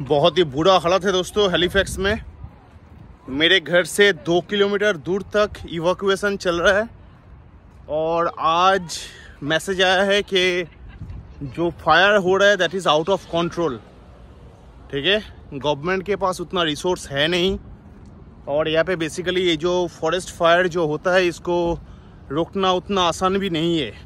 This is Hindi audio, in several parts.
बहुत ही बुरा हालत है दोस्तों हेलीफैक्स में। मेरे घर से दो किलोमीटर दूर तक इवैक्यूएशन चल रहा है। और आज मैसेज आया है कि जो फायर हो रहा है that is out of control ठीक है? गवर्नमेंट के पास उतना रिसोर्स है नहीं। और यहाँ पे बेसिकली ये जो फॉरेस्ट फायर जो होता है, इसको रोकना उतना आसान भी नहीं है।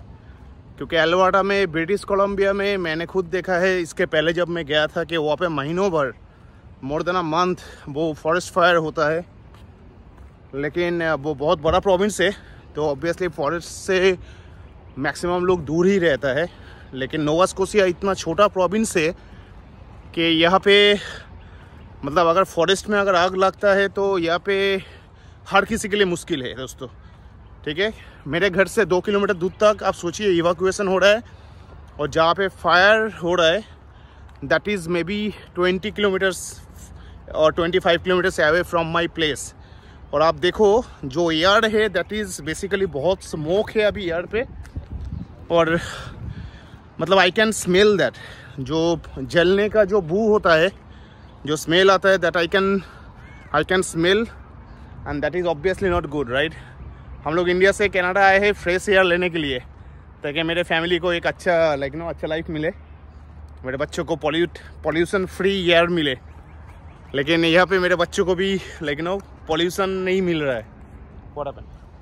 क्योंकि एलवाटा में, ब्रिटिश कोलंबिया में मैंने खुद देखा है, इसके पहले जब मैं गया था कि वहाँ पे महीनों भर मोर देन अ मंथ वो फॉरेस्ट फायर होता है। लेकिन वो बहुत बड़ा प्रोविंस है तो ऑब्वियसली फॉरेस्ट से मैक्सिमम लोग दूर ही रहता है। लेकिन नोवास्कोसिया इतना छोटा प्रोविंस है कि यहाँ पे मतलब अगर फॉरेस्ट में अगर आग लगता है तो यहाँ पे हर किसी के लिए मुश्किल है, दोस्तों। ठीक है? मेरे घर से दो किलोमीटर दूर तक आप सोचिए इवाकुएसन हो रहा है और जहाँ पे फायर हो रहा है that is maybe twenty kilometres और twenty five kilometres away from my place और आप देखो, जो एयर है दैट इज़ बेसिकली बहुत स्मोक है अभी एयर पे। और मतलब आई कैन स्मेल दैट जो जलने का जो बू होता है, जो स्मेल आता है that I can I can smell and that is obviously not good right हम लोग इंडिया से कनाडा आए हैं फ्रेश एयर लेने के लिए ताकि मेरे फैमिली को एक अच्छा लाइक नो अच्छा लाइफ मिले। मेरे बच्चों को पॉल्यूट पॉल्यूशन फ्री एयर मिले। लेकिन यहाँ पे मेरे बच्चों को भी लाइक नो पॉल्यूशन नहीं मिल रहा है।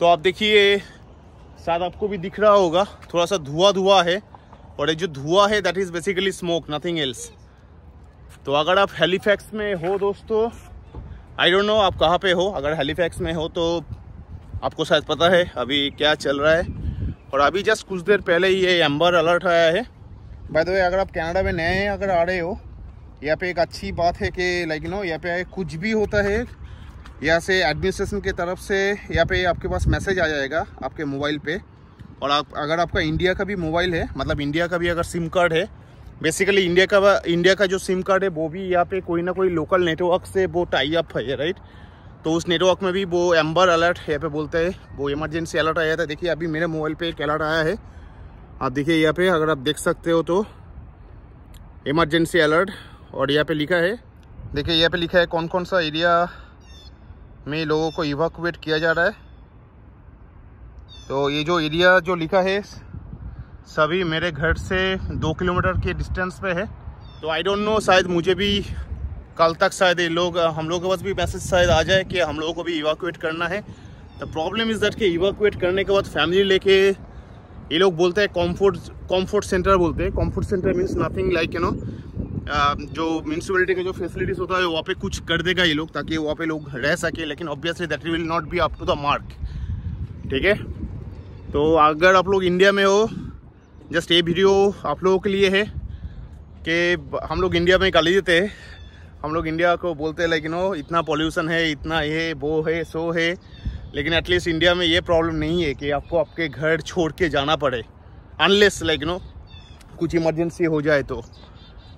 तो आप देखिए शायद आपको भी दिख रहा होगा थोड़ा सा धुआँ धुआँ है और ये जो धुआँ है that is basically smoke nothing else तो अगर आप हेलीफैक्स में हो दोस्तों आई डोंट नो आप कहाँ पे हो अगर हेलीफैक्स में हो तो आपको शायद पता है अभी क्या चल रहा है। और अभी जस्ट कुछ देर पहले ही ये एम्बर अलर्ट आया है। बाय द वे अगर आप कनाडा में नए हैं अगर आ रहे हो यहाँ पे एक अच्छी बात है कि लाइक नो यहाँ पे कुछ भी होता है यहाँ से एडमिनिस्ट्रेशन की तरफ़ से यहाँ पे आपके पास मैसेज आ जाएगा आपके मोबाइल पे। और आप, अगर आपका इंडिया का भी मोबाइल है मतलब इंडिया का भी अगर सिम कार्ड है बेसिकली इंडिया का इंडिया का जो सिम कार्ड है, वो भी यहाँ पे कोई ना कोई लोकल नेटवर्क से वो टाई अप है राइट तो उस नेटवर्क में भी वो एम्बर अलर्ट यहाँ पे बोलते हैं, वो इमरजेंसी अलर्ट आया था। देखिए, अभी मेरे मोबाइल पे एक अलर्ट आया है। आप देखिए यहाँ पे, अगर आप देख सकते हो तो इमरजेंसी अलर्ट और यहाँ पे लिखा है। देखिए, यहाँ पे लिखा है कौन कौन सा एरिया में लोगों को इवाकुएट किया जा रहा है। तो ये जो एरिया जो लिखा है, सभी मेरे घर से दो किलोमीटर के डिस्टेंस पे है। तो आई डोंट नो शायद मुझे भी कल तक शायद ये लोग, हम लोग के पास भी मैसेज शायद आ जाए कि हम लोगों को भी इवाकुएट करना है। द प्रॉब्लम इज़ दैट कि इवाकुएट करने के बाद फैमिली लेके ये लोग बोलते हैं कॉम्फोर्ट कॉम्फोर्ट सेंटर बोलते हैं। Comfort centre means nothing like you know जो म्यूनसिपलिटी का जो फैसिलिटीज़ होता है वहाँ पे कुछ कर देगा ये लोग ताकि वहाँ पे लोग रह सके, लेकिन obviously that will not be up to the mark ठीक है? तो अगर आप लोग इंडिया में हो जस्ट ये वीडियो आप लोगों के लिए है कि हम लोग इंडिया में देते हैं हम लोग इंडिया को बोलते हैं लाइक नो इतना पॉल्यूशन है, इतना ये, वो है सो है। लेकिन एटलीस्ट इंडिया में ये प्रॉब्लम नहीं है कि आपको आपके घर छोड़ के जाना पड़े। अनलेस लाइक नो कुछ इमरजेंसी हो जाए तो।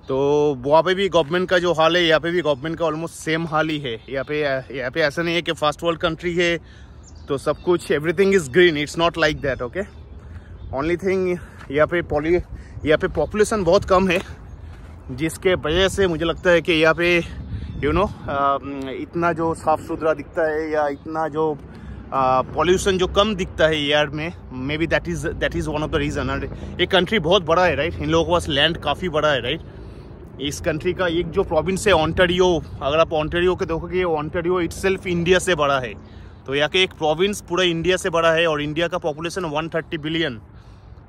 तो वहाँ पे भी गवर्नमेंट का जो हाल है, यहाँ पे भी गवर्नमेंट का ऑलमोस्ट सेम हाल ही है। यहाँ पे यहाँ पे ऐसा नहीं है कि फ़र्स्ट वर्ल्ड कंट्री है तो सब कुछ everything is green it's not like that okay only thing यहाँ पे पॉली यहाँ पे पॉपुलेशन बहुत कम है। जिसके वजह से मुझे लगता है कि यहाँ पे यू नो इतना जो साफ़ सुथरा दिखता है या इतना जो पॉल्यूशन जो कम दिखता है एयर में maybe that is that is one of the reason and ये कंट्री बहुत बड़ा है राइट इन लोगों के पास लैंड काफ़ी बड़ा है राइट इस कंट्री का एक जो प्रोविंस है ऑन्टेरियो अगर आप ऑन्टेरियो के देखोगे ऑन्टेरियो इट सेल्फ इंडिया से बड़ा है। तो यहाँ के एक प्रोविंस पूरा इंडिया से बड़ा है और इंडिया का पॉपुलेशन 130 बिलियन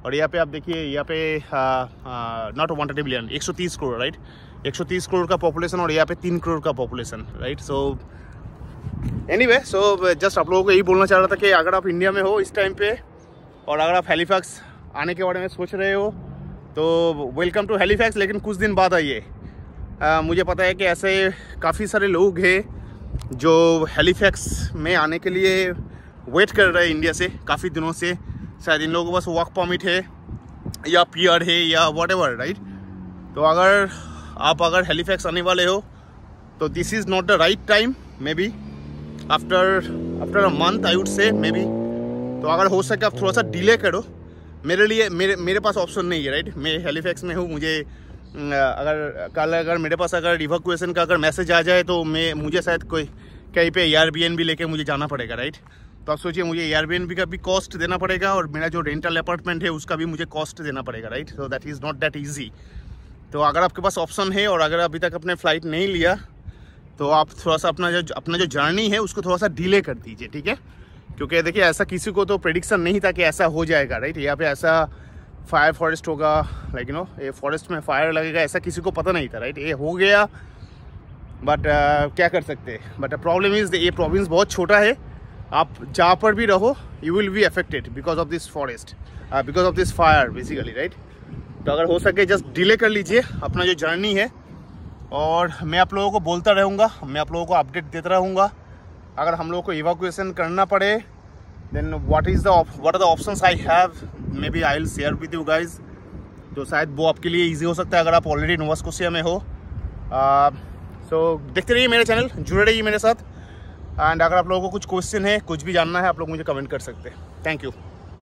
और यहाँ पे आप देखिए, यहाँ पे नॉट वन थर्टी बिलियन एक सौ तीस करोड़ राइट एक सौ तीस करोड़ का पॉपुलेशन और यहाँ पे तीन करोड़ का population right so anyway so just आप लोगों को यही बोलना चाह रहा था कि अगर आप इंडिया में हो इस टाइम पे, और अगर आप हेलीफैक्स आने के बारे में सोच रहे हो तो वेलकम टू हेलीफैक्स लेकिन कुछ दिन बाद आइए। मुझे पता है कि ऐसे काफ़ी सारे लोग हैं जो हेलीफैक्स में आने के लिए वेट कर रहे हैं इंडिया से, काफ़ी दिनों से। शायद इन लोगों के पास वर्क परमिट है, या पी है, या वट राइट तो अगर आप अगर हेलीफैक्स आने वाले हो तो this is not the right time maybe after after a month I would say maybe तो अगर हो सके आप थोड़ा सा डिले करो। मेरे लिए, मेरे मेरे पास ऑप्शन नहीं है राइट मैं हेलीफैक्स में हूँ, मुझे अगर, कल अगर मेरे पास अगर इवोकुएसन का अगर मैसेज आ जाए तो मैं, मुझे शायद कोई, कहीं पे एयर बी लेके मुझे जाना पड़ेगा राइट तो आप सोचिए मुझे एयर बी का भी कॉस्ट देना पड़ेगा और मेरा जो रेंटल अपार्टमेंट है उसका भी मुझे कॉस्ट देना पड़ेगा right so that is not that easy तो अगर आपके पास ऑप्शन है और अगर अभी तक अपने फ़्लाइट नहीं लिया तो आप थोड़ा सा अपना जो अपना जो जर्नी है उसको थोड़ा सा डिले कर दीजिए ठीक है? क्योंकि देखिए ऐसा किसी को तो प्रेडिक्शन नहीं था कि ऐसा हो जाएगा राइट यहाँ पे ऐसा फायर फॉरेस्ट होगा लाइक यू नो ये फॉरेस्ट में फायर लगेगा ऐसा किसी को पता नहीं था राइट ये हो गया बट uh, क्या कर सकते? बट प्रॉब्लम इज़ ये प्रोविंस बहुत छोटा है आप जहाँ पर भी रहो you will be affected because of this forest because of this fire basically right तो अगर हो सके जस्ट डिले कर लीजिए अपना जो जर्नी है। और मैं आप लोगों को बोलता रहूँगा मैं आप लोगों को अपडेट देता रहूँगा। अगर हम लोगों को इवाकुएसन करना पड़े then what is the what are the options I have maybe I will share with you guys तो शायद वो आपके लिए ईजी हो सकता है अगर आप ऑलरेडी नोवास्कोसिया में हो। सो uh, so, देखते रहिए मेरे चैनल जुड़े रहिए मेरे साथ। एंड अगर आप लोगों को कुछ क्वेश्चन है, कुछ भी जानना है, आप लोग मुझे कमेंट कर सकते हैं। Thank you